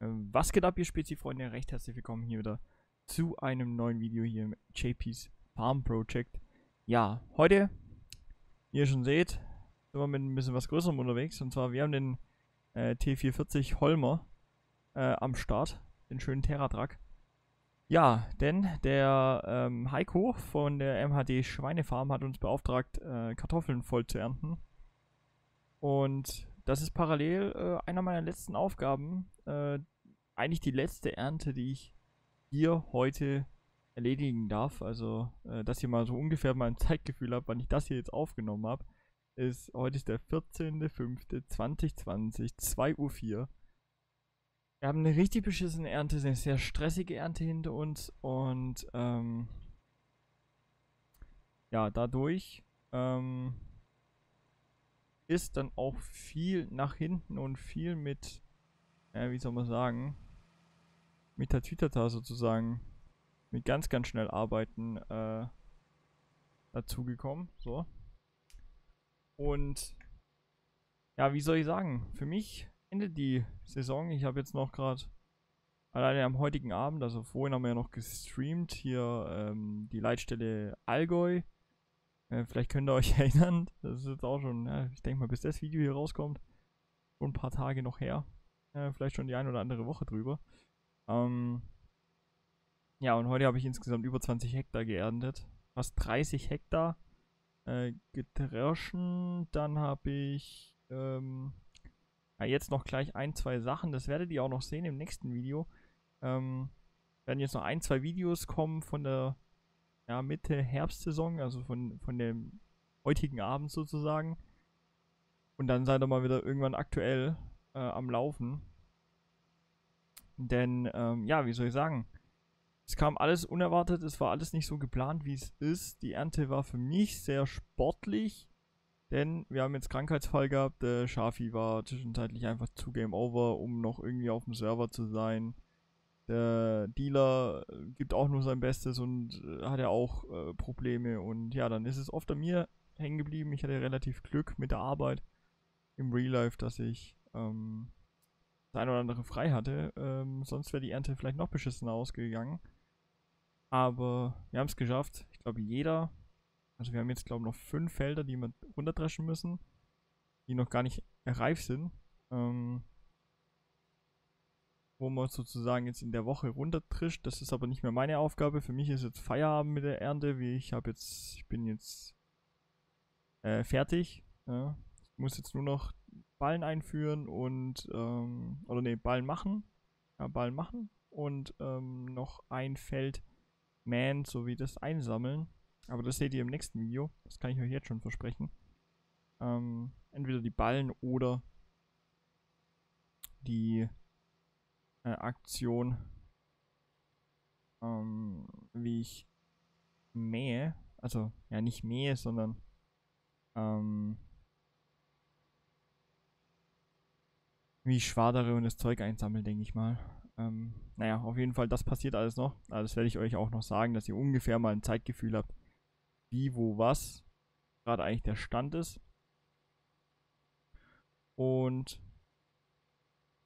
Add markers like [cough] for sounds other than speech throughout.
Ähm, was geht ab, ihr Spezi-Freunde? Recht herzlich willkommen hier wieder zu einem neuen Video hier im JP's Farm Project. Ja, heute, wie ihr schon seht, sind wir mit ein bisschen was Größerem unterwegs. Und zwar, wir haben den äh, T440 Holmer äh, am Start, den schönen Terratruck. Ja, denn der ähm, Heiko von der MHD Schweinefarm hat uns beauftragt, äh, Kartoffeln voll zu ernten. Und das ist parallel äh, einer meiner letzten Aufgaben. Äh, eigentlich die letzte Ernte, die ich hier heute erledigen darf. Also, äh, dass ihr mal so ungefähr mein [laughs] Zeitgefühl habt, wann ich das hier jetzt aufgenommen habe. Ist, heute ist der 14.05.2020, 2.04 Uhr. Wir haben eine richtig beschissene Ernte, eine sehr stressige Ernte hinter uns und ähm, ja, dadurch ähm, ist dann auch viel nach hinten und viel mit, äh, wie soll man sagen, mit der Tütata sozusagen, mit ganz, ganz schnell arbeiten äh, dazugekommen. So. Und ja, wie soll ich sagen, für mich endet die Saison. Ich habe jetzt noch gerade alleine am heutigen Abend, also vorhin haben wir ja noch gestreamt, hier ähm, die Leitstelle Allgäu äh, vielleicht könnt ihr euch [laughs] erinnern, das ist jetzt auch schon, ja, ich denke mal, bis das Video hier rauskommt, schon ein paar Tage noch her. Äh, vielleicht schon die eine oder andere Woche drüber. Ähm, ja, und heute habe ich insgesamt über 20 Hektar geerntet. Fast 30 Hektar äh, gedroschen. Dann habe ich ähm, ja, jetzt noch gleich ein, zwei Sachen. Das werdet ihr auch noch sehen im nächsten Video. Ähm, werden jetzt noch ein, zwei Videos kommen von der ja, Mitte Herbstsaison, also von, von dem heutigen Abend sozusagen. Und dann seid ihr mal wieder irgendwann aktuell äh, am Laufen. Denn, ähm, ja, wie soll ich sagen? Es kam alles unerwartet, es war alles nicht so geplant, wie es ist. Die Ernte war für mich sehr sportlich, denn wir haben jetzt Krankheitsfall gehabt. Der Schafi war zwischenzeitlich einfach zu Game Over, um noch irgendwie auf dem Server zu sein. Der Dealer äh, gibt auch nur sein Bestes und äh, hat ja auch äh, Probleme. Und ja, dann ist es oft an mir hängen geblieben. Ich hatte relativ Glück mit der Arbeit im Real Life, dass ich ähm, das eine oder andere frei hatte. Ähm, sonst wäre die Ernte vielleicht noch beschissener ausgegangen. Aber wir haben es geschafft. Ich glaube, jeder, also wir haben jetzt, glaube ich, noch fünf Felder, die wir runterdreschen müssen, die noch gar nicht reif sind. Ähm, wo man sozusagen jetzt in der Woche runtertrischt. Das ist aber nicht mehr meine Aufgabe. Für mich ist jetzt Feierabend mit der Ernte, wie ich habe jetzt, ich bin jetzt äh, fertig. Ja. Ich muss jetzt nur noch Ballen einführen und, ähm, oder ne, Ballen machen. Ja, Ballen machen und ähm, noch ein Feld mähen sowie das einsammeln. Aber das seht ihr im nächsten Video. Das kann ich euch jetzt schon versprechen. Ähm, entweder die Ballen oder die äh, Aktion, ähm, wie ich mähe, also ja nicht mähe, sondern ähm, wie ich schwadere und das Zeug einsammle, denke ich mal. Ähm, naja, auf jeden Fall, das passiert alles noch. Also das werde ich euch auch noch sagen, dass ihr ungefähr mal ein Zeitgefühl habt, wie, wo, was gerade eigentlich der Stand ist. Und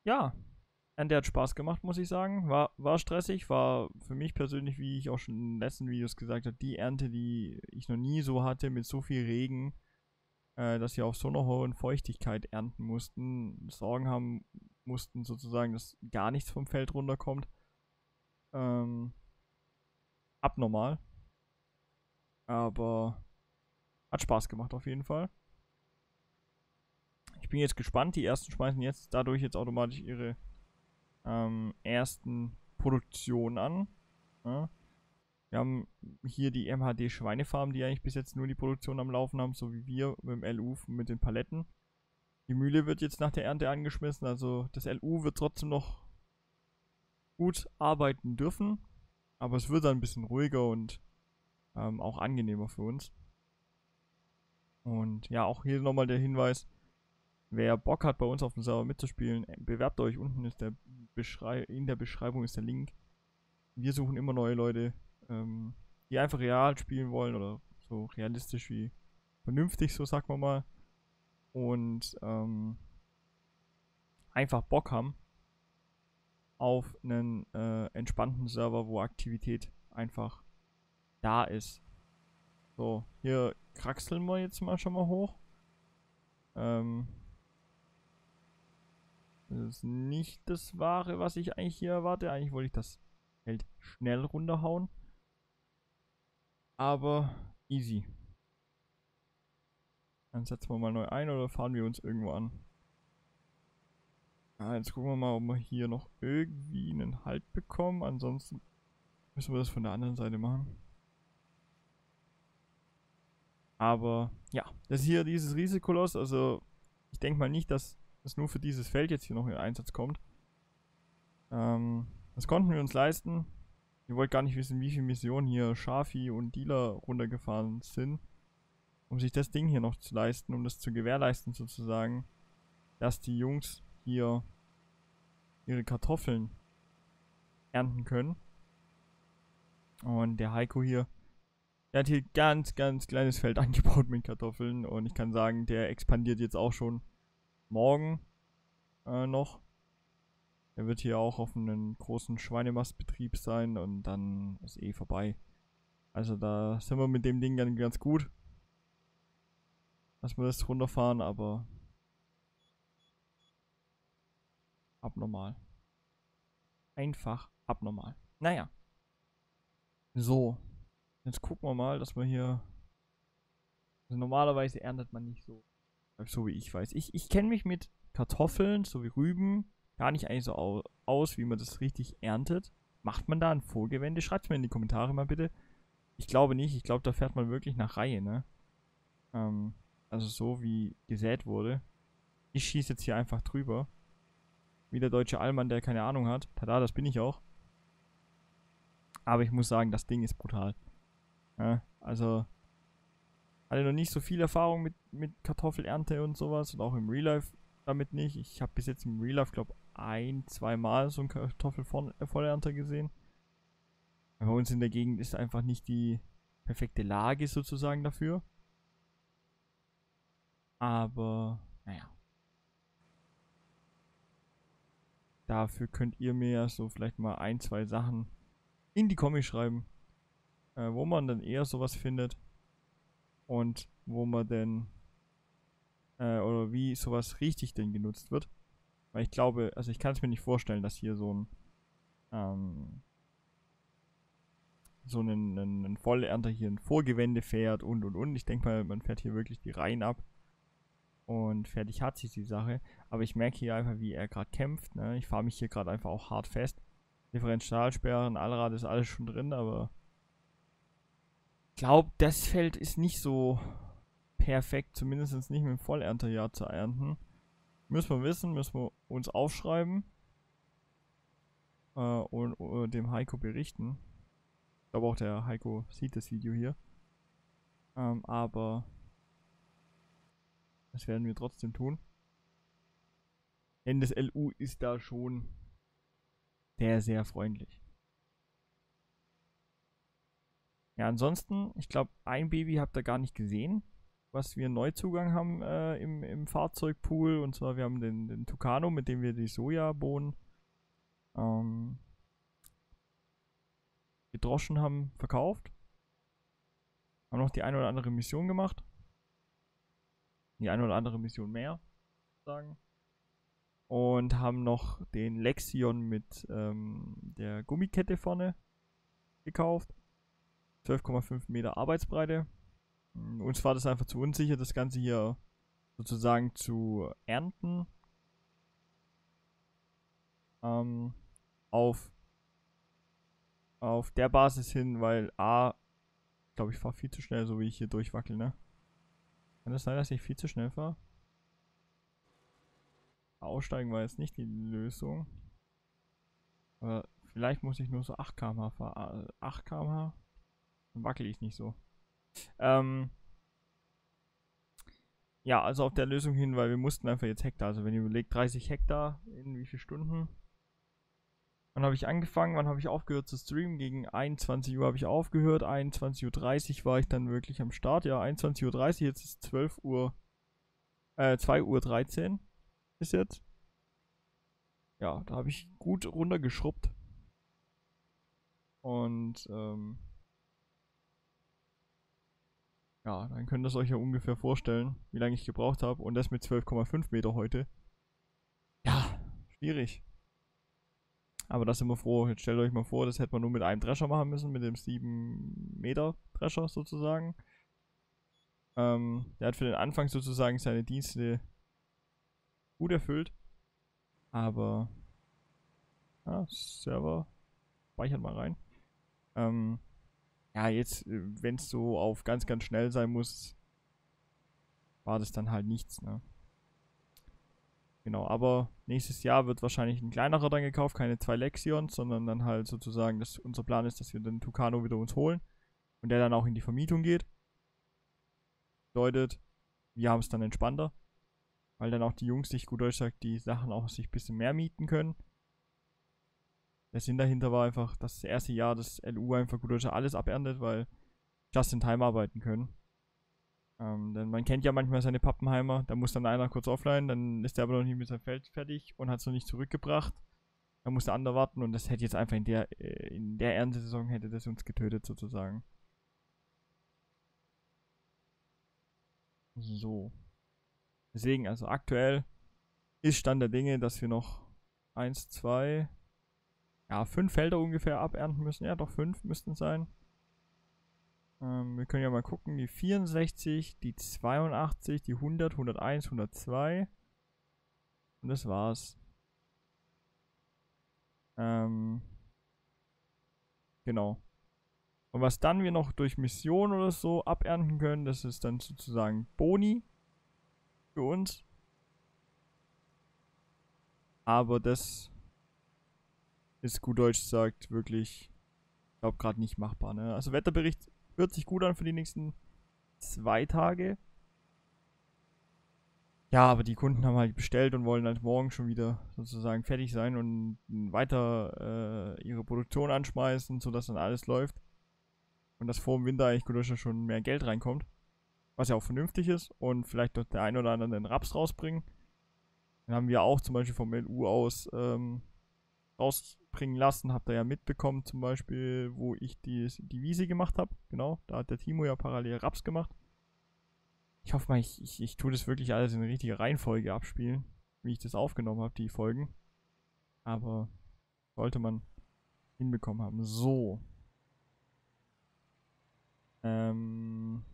ja, Ernte hat Spaß gemacht, muss ich sagen. War, war stressig, war für mich persönlich, wie ich auch schon in den letzten Videos gesagt habe, die Ernte, die ich noch nie so hatte, mit so viel Regen, äh, dass wir auf so einer hohen Feuchtigkeit ernten mussten, Sorgen haben mussten sozusagen, dass gar nichts vom Feld runterkommt. Ähm, abnormal. Aber hat Spaß gemacht auf jeden Fall. Ich bin jetzt gespannt. Die ersten schmeißen jetzt dadurch jetzt automatisch ihre ähm, ersten Produktion an. Ja. Wir haben hier die MHD Schweinefarm, die eigentlich bis jetzt nur die Produktion am Laufen haben, so wie wir mit dem LU mit den Paletten. Die Mühle wird jetzt nach der Ernte angeschmissen, also das LU wird trotzdem noch gut arbeiten dürfen, aber es wird dann ein bisschen ruhiger und ähm, auch angenehmer für uns. Und ja, auch hier nochmal der Hinweis, wer Bock hat, bei uns auf dem Server mitzuspielen, bewerbt euch. Unten ist der in der Beschreibung ist der Link. Wir suchen immer neue Leute, ähm, die einfach real spielen wollen oder so realistisch wie vernünftig, so sagt man mal. Und ähm, einfach Bock haben. auf einen äh, entspannten Server, wo Aktivität einfach da ist. So, hier kraxeln wir jetzt mal schon mal hoch. Ähm, das ist nicht das Wahre, was ich eigentlich hier erwarte. Eigentlich wollte ich das Feld schnell runterhauen. Aber easy. Dann setzen wir mal neu ein oder fahren wir uns irgendwo an. Ja, jetzt gucken wir mal, ob wir hier noch irgendwie einen Halt bekommen. Ansonsten müssen wir das von der anderen Seite machen. Aber ja, das ist hier dieses Risikoloss. Also ich denke mal nicht, dass das nur für dieses Feld jetzt hier noch in Einsatz kommt. Ähm, das konnten wir uns leisten. Ihr wollt gar nicht wissen, wie viele Missionen hier Schafi und Dealer runtergefahren sind, um sich das Ding hier noch zu leisten, um das zu gewährleisten sozusagen, dass die Jungs hier ihre Kartoffeln ernten können. Und der Heiko hier, der hat hier ganz, ganz kleines Feld [laughs] angebaut mit Kartoffeln und ich kann sagen, der expandiert jetzt auch schon morgen äh, noch. Er wird hier auch auf einem großen Schweinemastbetrieb sein und dann ist eh vorbei. Also da sind wir mit dem Ding dann ganz gut. Lassen wir das runterfahren, aber abnormal. Einfach abnormal. Naja. So. Jetzt gucken wir mal, dass wir hier... Also normalerweise erntet man nicht so. So wie ich weiß. Ich, ich kenne mich mit Kartoffeln sowie Rüben gar nicht eigentlich so au aus, wie man das richtig erntet. Macht man da ein Vorgewende? Schreibt mir in die Kommentare mal bitte. Ich glaube nicht. Ich glaube, da fährt man wirklich nach Reihe, ne? Ähm, also so wie gesät wurde. Ich schieße jetzt hier einfach drüber. Wie der deutsche Allmann, der keine Ahnung hat. Tada, das bin ich auch. Aber ich muss sagen, das Ding ist brutal. Ja, also, hatte noch nicht so viel Erfahrung mit, mit Kartoffelernte und sowas. Und auch im Real Life damit nicht. Ich habe bis jetzt im Real Life, glaube ein, zwei Mal so ein Kartoffelvollernter gesehen. Bei uns in der Gegend ist einfach nicht die perfekte Lage sozusagen dafür. Aber, naja. Dafür könnt ihr mir so vielleicht mal ein, zwei Sachen in die Kommis schreiben, äh, wo man dann eher sowas findet und wo man denn äh, oder wie sowas richtig denn genutzt wird. Weil ich glaube, also ich kann es mir nicht vorstellen, dass hier so ein ähm, so ein, ein, ein Vollernter hier ein Vorgewende fährt und und und. Ich denke mal, man fährt hier wirklich die Reihen ab. Und fertig hat sich die Sache. Aber ich merke hier einfach, wie er gerade kämpft. Ne? Ich fahre mich hier gerade einfach auch hart fest. Differentialsperren, Allrad ist alles schon drin, aber glaube, das Feld ist nicht so perfekt, zumindest nicht mit dem Vollernterjahr zu ernten. Müssen wir wissen, müssen wir uns aufschreiben äh, und, und, dem Heiko berichten. Ich glaube auch der Heiko sieht das Video hier. Ähm, aber das werden wir trotzdem tun. Denn das LU ist da schon sehr, sehr freundlich. Ja, ansonsten, ich glaube, ein Baby habt ihr gar nicht gesehen was wir Neuzugang haben äh, im, im Fahrzeugpool. Und zwar, wir haben den, den Tucano, mit dem wir die Sojabohnen ähm, gedroschen haben, verkauft. Haben noch die eine oder andere Mission gemacht. Die eine oder andere Mission mehr, sagen. Und haben noch den Lexion mit ähm, der Gummikette vorne gekauft. 12,5 Meter Arbeitsbreite. Uns war das einfach zu unsicher, das Ganze hier sozusagen zu ernten. Ähm, auf, auf der Basis hin, weil A, glaube, ich fahre viel zu schnell, so wie ich hier durchwackel, ne? Kann das sein, dass ich viel zu schnell fahre? Aussteigen war jetzt nicht die Lösung. Aber vielleicht muss ich nur so 8 km/h fahren. 8 km/h? Wackel ich nicht so. Ähm, ja, also auf der Lösung hin, weil wir mussten einfach jetzt Hektar. Also wenn ihr überlegt, 30 Hektar in wie viele Stunden? Wann habe ich angefangen? Wann habe ich aufgehört zu streamen? Gegen 21 Uhr habe ich aufgehört. 21.30 Uhr war ich dann wirklich am Start. Ja, 21.30 Uhr, jetzt ist 12 Uhr, äh, 2 Uhr 13 ist jetzt. ja, da habe ich gut runtergeschrubbt. Und ähm, ja, dann könnt ihr euch ja ungefähr vorstellen, wie lange ich gebraucht habe. Und das mit 12,5 Meter heute. Ja, schwierig. Aber das sind wir froh. Jetzt stellt euch mal vor, das hätte man nur mit einem Drescher machen müssen, mit dem 7 Meter Drescher sozusagen. Ähm, der hat für den Anfang sozusagen seine Dienste gut erfüllt. Aber ja, Server speichert mal rein. Ähm, ja, jetzt, äh, wenn es so auf ganz, ganz schnell sein muss, war das dann halt nichts, ne? Genau, aber nächstes Jahr wird wahrscheinlich ein kleinerer dann gekauft, keine zwei Lexions, sondern dann halt sozusagen, dass unser Plan ist, dass wir den Tucano wieder uns holen und der dann auch in die Vermietung geht. Bedeutet, wir haben es dann entspannter, weil dann auch die Jungs sich gut Deutsch sagt, die Sachen auch sich ein bisschen mehr mieten können. Der Sinn dahinter war einfach, dass das erste Jahr das LU einfach gut Deutsch alles aberntet, weil just in time arbeiten können. Ähm, denn man kennt ja manchmal seine Pappenheimer, da muss dann einer kurz offline, dann ist der aber noch nicht mit seinem Feld fertig und hat es noch nicht zurückgebracht. Dann muss der andere warten und das hätte jetzt einfach in der, äh, in der Erntesaison hätte das uns getötet sozusagen. So. Deswegen, also aktuell ist Stand der Dinge, dass wir noch 1, 2, ja, 5 Felder ungefähr abernten müssen. Ja, doch 5 müssten sein. Ähm, wir können ja mal gucken. Die 64, die 82, die 100, 101, 102. Und das war's. Ähm, genau. Und was dann wir noch durch Mission oder so abernten können, das ist dann sozusagen Boni für uns. Aber das ist gut Deutsch sagt wirklich, ich glaube gerade nicht machbar. Ne? Also Wetterbericht Hört sich gut an für die nächsten zwei Tage. Ja, aber die Kunden haben halt bestellt und wollen halt morgen schon wieder sozusagen fertig sein und weiter äh, ihre Produktion anschmeißen, sodass dann alles läuft. Und dass vor dem Winter eigentlich gut schon mehr Geld reinkommt. Was ja auch vernünftig ist und vielleicht dort der ein oder andere den Raps rausbringen. Dann haben wir auch zum Beispiel vom LU aus ähm, rausbringen lassen. Habt ihr ja mitbekommen, zum Beispiel, wo ich die, die Wiese gemacht habe. Genau, da hat der Timo ja parallel Raps gemacht. Ich hoffe mal, ich, ich, ich tue das wirklich alles in richtiger Reihenfolge abspielen, wie ich das aufgenommen habe, die Folgen. Aber sollte man hinbekommen haben. So. Ähm.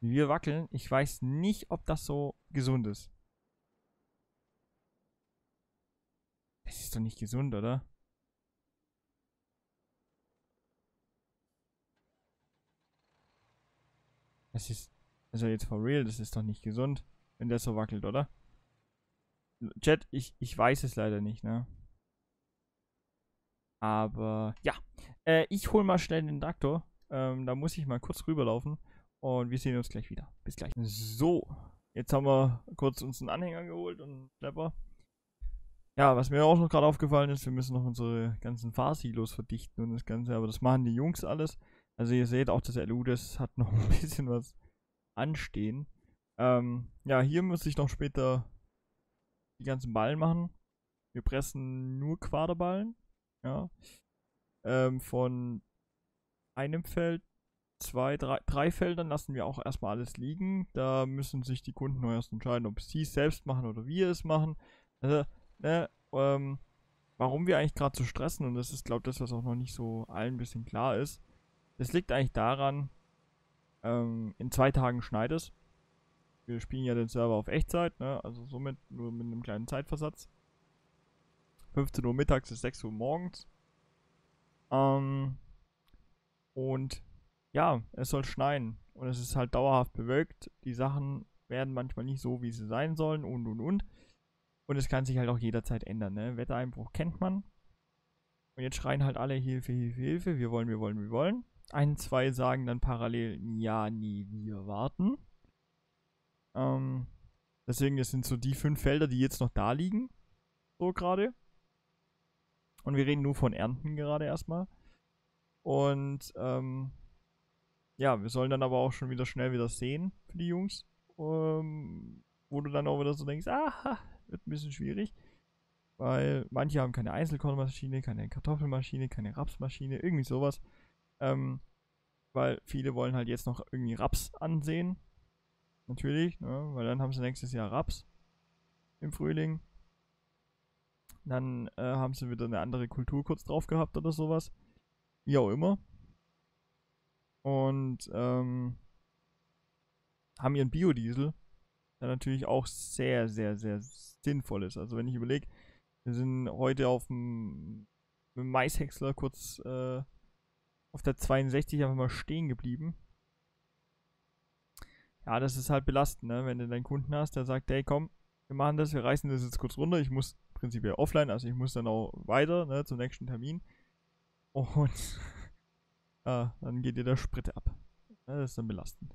Wir wackeln. Ich weiß nicht, ob das so gesund ist. Das ist doch nicht gesund, oder? Das ist, also jetzt for real, das ist doch nicht gesund, wenn der so wackelt, oder? Chat, ich, ich weiß es leider nicht, ne? Aber, ja. Äh, ich hol mal schnell den Traktor. Ähm, da muss ich mal kurz rüberlaufen. Und wir sehen uns gleich wieder. Bis gleich. So, jetzt haben wir kurz uns einen Anhänger geholt und einen Schlepper. Ja, was mir auch noch gerade aufgefallen ist, wir müssen noch unsere ganzen Fahrsilos verdichten und das Ganze, aber das machen die Jungs alles. Also ihr seht auch, das LU, das hat noch [laughs] ein bisschen was anstehen. Ähm, ja, hier muss ich noch später die ganzen Ballen machen. Wir pressen nur Quaderballen. Ja. Ähm, von einem Feld, zwei, drei, drei Feldern lassen wir auch erstmal alles liegen. Da müssen sich die Kunden noch erst entscheiden, ob sie es selbst machen oder wir es machen. Also ne, ähm, warum wir eigentlich gerade so stressen, und das ist, glaube ich, das, was auch noch nicht so allen ein bisschen klar ist. Das liegt eigentlich daran, ähm, in zwei Tagen schneit es. Wir spielen ja den Server auf Echtzeit, ne? also somit nur mit einem kleinen Zeitversatz. 15 Uhr mittags bis 6 Uhr morgens. Ähm, und ja, es soll schneien. Und es ist halt dauerhaft bewölkt. Die Sachen werden manchmal nicht so, wie sie sein sollen und und und. Und es kann sich halt auch jederzeit ändern, ne? Wettereinbruch kennt man. Und jetzt schreien halt alle Hilfe, Hilfe, Hilfe, wir wollen, wir wollen, wir wollen. Ein, zwei sagen dann parallel, ja, nie, wir warten. Ähm, deswegen, das sind so die fünf Felder, die jetzt noch da liegen. So gerade. Und wir reden nur von Ernten gerade erstmal. Und, ähm, ja, wir sollen dann aber auch schon wieder schnell wieder sehen für die Jungs. Ähm, wo du dann auch wieder so denkst, ah, wird ein bisschen schwierig. Weil manche haben keine Einzelkornmaschine, keine Kartoffelmaschine, keine Rapsmaschine, irgendwie sowas. Ähm, weil viele wollen halt jetzt noch irgendwie Raps ansehen. Natürlich, ne? weil dann haben sie nächstes Jahr Raps im Frühling. Dann äh, haben sie wieder eine andere Kultur kurz drauf gehabt oder sowas. Wie auch immer. Und ähm, haben ihren Biodiesel, der natürlich auch sehr, sehr, sehr sinnvoll ist. Also wenn ich überlege, wir sind heute auf dem, Maishäcksler kurz äh, auf der 62 einfach mal stehen geblieben. Ja, das ist halt belastend, ne? wenn du deinen Kunden hast, der sagt, hey komm, wir machen das, wir reißen das jetzt kurz runter, ich muss prinzipiell offline, also ich muss dann auch weiter ne, zum nächsten Termin. Und [laughs] ja, dann geht dir der Sprit ab. Das ist dann belastend.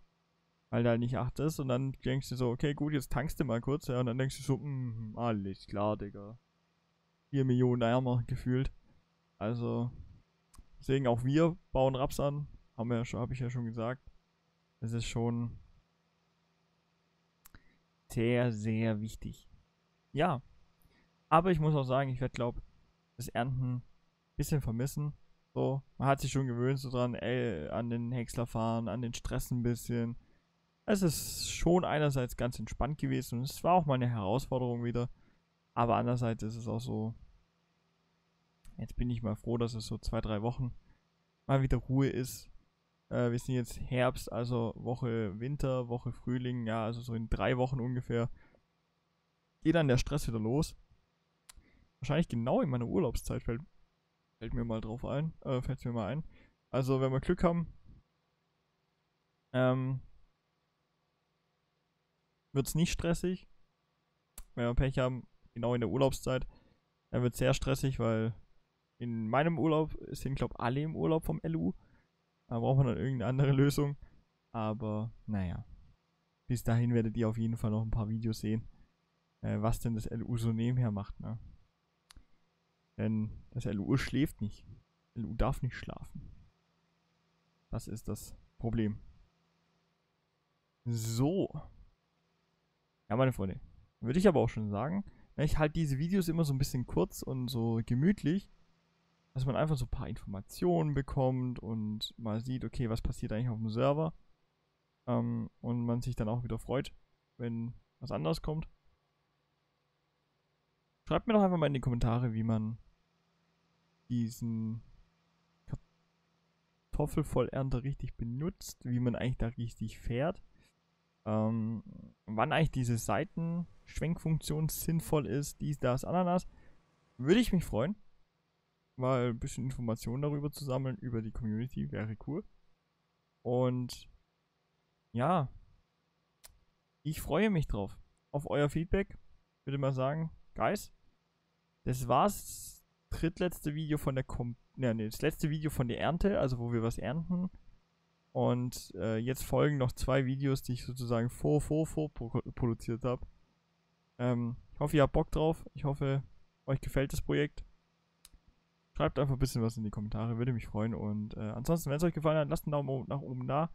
Weil du halt nicht achtest und dann denkst du so, okay, gut, jetzt tankst du mal kurz, ja, und dann denkst du so, mm, alles klar, Digga. 4 Millionen ärmer gefühlt. Also, deswegen auch wir bauen Raps an. Haben wir ja schon, habe ich ja schon gesagt. Es ist schon sehr, sehr wichtig. Ja. Aber ich muss auch sagen, ich werde, glaube das Ernten ein bisschen vermissen. So, man hat sich schon gewöhnt so dran, ey, an den Häcksler fahren, an den Stress ein bisschen. Es ist schon einerseits ganz entspannt gewesen und es war auch mal eine Herausforderung wieder. Aber andererseits ist es auch so, jetzt bin ich mal froh, dass es so zwei, drei Wochen mal wieder Ruhe ist. Äh, wir sind jetzt Herbst, also Woche Winter, Woche Frühling, ja, also so in drei Wochen ungefähr geht dann der Stress wieder los. Wahrscheinlich genau in meiner Urlaubszeit fällt, fällt mir mal drauf ein, äh, fällt mir mal ein. Also wenn wir Glück haben, ähm, wird es nicht stressig. Wenn wir Pech haben, genau in der Urlaubszeit, dann wird es sehr stressig, weil in meinem Urlaub sind, glaube ich, alle im Urlaub vom LU. Da braucht man dann irgendeine andere Lösung. Aber naja. Bis dahin werdet ihr auf jeden Fall noch ein paar Videos sehen, äh, was denn das LU so nebenher macht. Ne? Denn das LU schläft nicht. LU darf nicht schlafen. Das ist das Problem. So. Ja, meine Freunde. Würde ich aber auch schon sagen, ich halte diese Videos immer so ein bisschen kurz und so gemütlich dass man einfach so ein paar Informationen bekommt und mal sieht, okay, was passiert eigentlich auf dem Server. Ähm, und man sich dann auch wieder freut, wenn was anderes kommt. Schreibt mir doch einfach mal in die Kommentare, wie man diesen Kartoffelvollernter richtig benutzt, wie man eigentlich da richtig fährt. Ähm, wann eigentlich diese Seitenschwenkfunktion sinnvoll ist, dies, das, Ananas. Würde ich mich freuen mal ein bisschen Informationen darüber zu sammeln, über die Community, wäre cool. Und ja, ich freue mich drauf. Auf euer Feedback. Würde mal sagen, Guys, das war's. Drittletzte Video von der Kom ne, nee, das letzte Video von der Ernte, also wo wir was ernten. Und äh, jetzt folgen noch zwei Videos, die ich sozusagen vor, vor, vor produziert habe. Ähm, ich hoffe, ihr habt Bock drauf. Ich hoffe, euch gefällt das Projekt. Schreibt einfach ein bisschen was in die Kommentare, würde mich freuen. Und äh, ansonsten, wenn es euch gefallen hat, lasst einen Daumen nach oben da.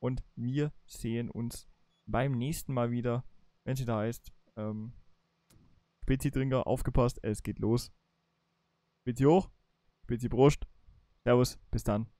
Und wir sehen uns beim nächsten Mal wieder, wenn es wieder heißt, ähm, Spezi-Trinker, aufgepasst, es geht los. Spezi hoch, Spezi Brust. Servus, bis dann.